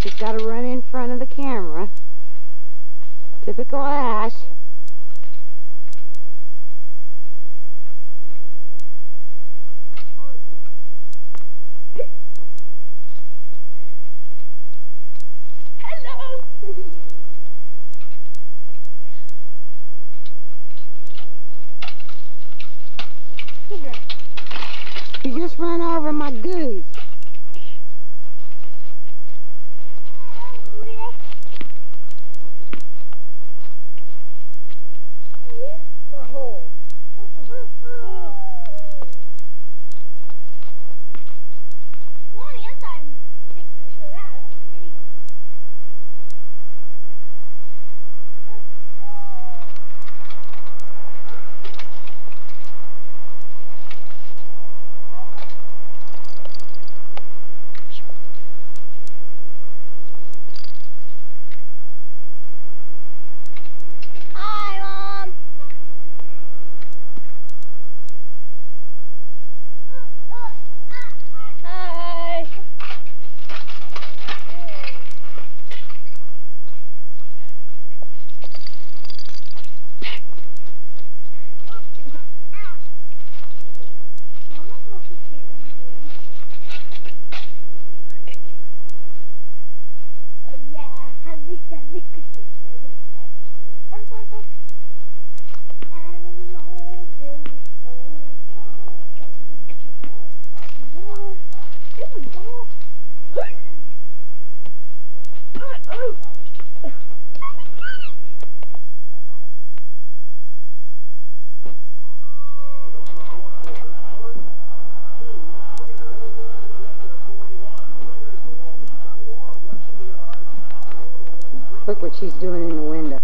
she's got to run in front of the camera. Typical Ash. Hello. You just run over my goose. Have Look what she's doing in the window.